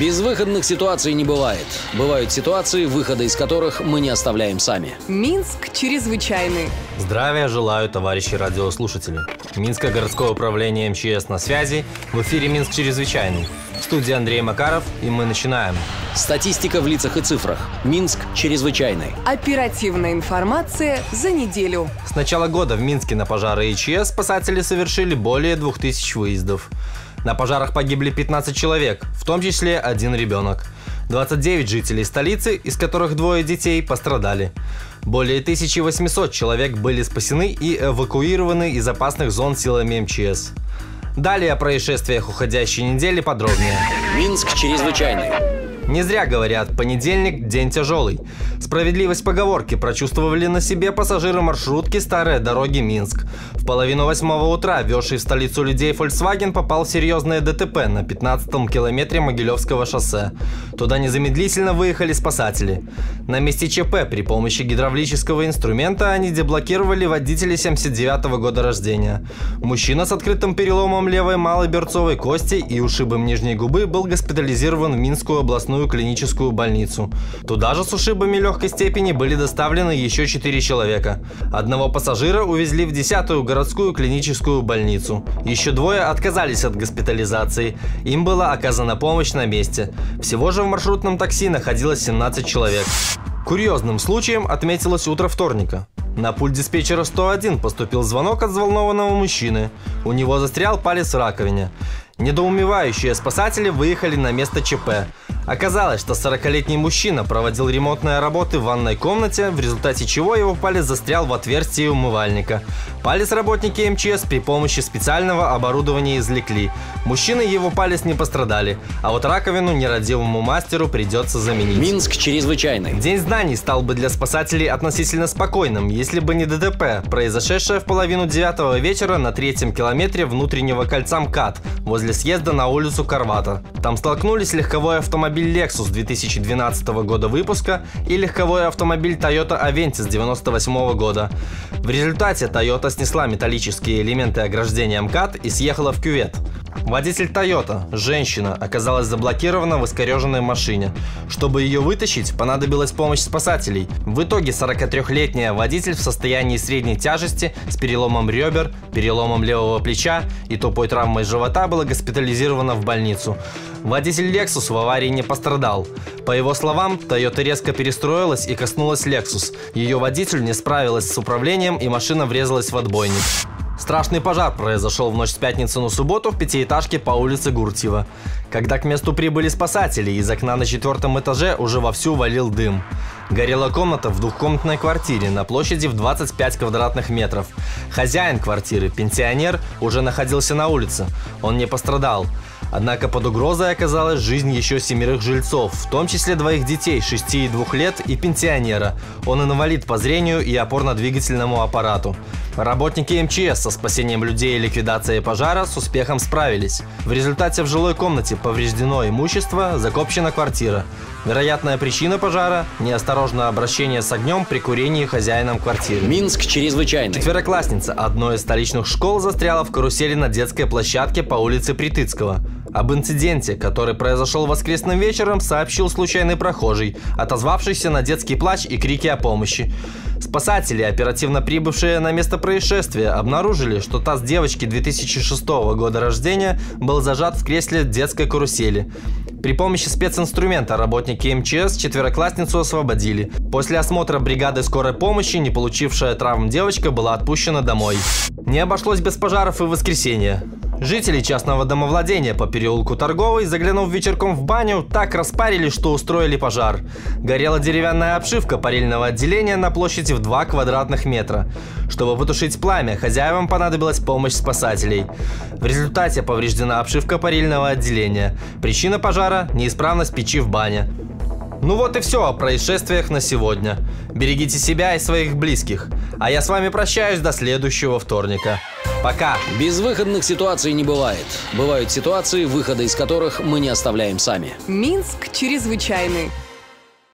Безвыходных ситуаций не бывает. Бывают ситуации, выхода из которых мы не оставляем сами. Минск чрезвычайный. Здравия желаю, товарищи радиослушатели. Минское городское управление МЧС на связи. В эфире Минск чрезвычайный. В студии Андрей Макаров, и мы начинаем. Статистика в лицах и цифрах. Минск чрезвычайный. Оперативная информация за неделю. С начала года в Минске на пожары ИЧС спасатели совершили более 2000 выездов. На пожарах погибли 15 человек, в том числе один ребенок. 29 жителей столицы, из которых двое детей, пострадали. Более 1800 человек были спасены и эвакуированы из опасных зон силами МЧС. Далее о происшествиях уходящей недели подробнее. Минск чрезвычайный. Не зря говорят, понедельник – день тяжелый. Справедливость поговорки прочувствовали на себе пассажиры маршрутки «Старые дороги Минск». В половину восьмого утра везший в столицу людей Volkswagen попал в серьезное ДТП на 15-м километре Могилевского шоссе. Туда незамедлительно выехали спасатели. На месте ЧП при помощи гидравлического инструмента они деблокировали водителя 79 -го года рождения. Мужчина с открытым переломом левой малой берцовой кости и ушибом нижней губы был госпитализирован в Минскую областную областную клиническую больницу. Туда же с ушибами легкой степени были доставлены еще 4 человека. Одного пассажира увезли в 10-ю городскую клиническую больницу. Еще двое отказались от госпитализации. Им была оказана помощь на месте. Всего же в маршрутном такси находилось 17 человек. Курьезным случаем отметилось утро вторника. На пульт диспетчера 101 поступил звонок от взволнованного мужчины. У него застрял палец в раковине. Недоумевающие спасатели выехали на место ЧП. Оказалось, что 40-летний мужчина проводил ремонтные работы в ванной комнате, в результате чего его палец застрял в отверстии умывальника. Палец работники МЧС при помощи специального оборудования извлекли. Мужчины его палец не пострадали, а вот раковину нерадивому мастеру придется заменить. Минск чрезвычайный. День знаний стал бы для спасателей относительно спокойным, если бы не ДТП, произошедшее в половину девятого вечера на третьем километре внутреннего кольца МКАД, возле съезда на улицу Карвата. Там столкнулись легковой автомобиль Lexus 2012 года выпуска и легковой автомобиль Toyota Avensis 98 года. В результате Toyota снесла металлические элементы ограждения МКАД и съехала в кювет. Водитель Toyota, женщина, оказалась заблокирована в искореженной машине. Чтобы ее вытащить, понадобилась помощь спасателей. В итоге 43-летняя водитель в состоянии средней тяжести с переломом ребер, переломом левого плеча и тупой травмой живота была госпитализирована в больницу. Водитель Lexus в аварии не пострадал. По его словам, Toyota резко перестроилась и коснулась Lexus. Ее водитель не справилась с управлением и машина врезалась в отбойник. Страшный пожар произошел в ночь с пятницы на субботу в пятиэтажке по улице Гуртьева. Когда к месту прибыли спасатели, из окна на четвертом этаже уже вовсю валил дым. Горела комната в двухкомнатной квартире на площади в 25 квадратных метров. Хозяин квартиры, пенсионер, уже находился на улице. Он не пострадал. Однако под угрозой оказалась жизнь еще семерых жильцов, в том числе двоих детей 6 и 2 лет и пенсионера. Он инвалид по зрению и опорно-двигательному аппарату. Работники МЧС со спасением людей и ликвидацией пожара с успехом справились. В результате в жилой комнате повреждено имущество, закопчена квартира. Вероятная причина пожара – неосторожное обращение с огнем при курении хозяином квартиры. Минск чрезвычайный. Четвероклассница одной из столичных школ застряла в карусели на детской площадке по улице Притыцкого. Об инциденте, который произошел воскресным вечером, сообщил случайный прохожий, отозвавшийся на детский плач и крики о помощи. Спасатели, оперативно прибывшие на место происшествия, обнаружили, что таз девочки 2006 года рождения был зажат в кресле детской карусели. При помощи специнструмента работники МЧС четвероклассницу освободили. После осмотра бригады скорой помощи, не получившая травм девочка была отпущена домой. Не обошлось без пожаров и в воскресенье. Жители частного домовладения по переулку Торговый, заглянув вечерком в баню, так распарили, что устроили пожар. Горела деревянная обшивка парильного отделения на площади в 2 квадратных метра. Чтобы потушить пламя, хозяевам понадобилась помощь спасателей. В результате повреждена обшивка парильного отделения. Причина пожара – неисправность печи в бане. Ну вот и все о происшествиях на сегодня. Берегите себя и своих близких. А я с вами прощаюсь до следующего вторника. Пока. Безвыходных ситуаций не бывает. Бывают ситуации, выхода из которых мы не оставляем сами. Минск чрезвычайный.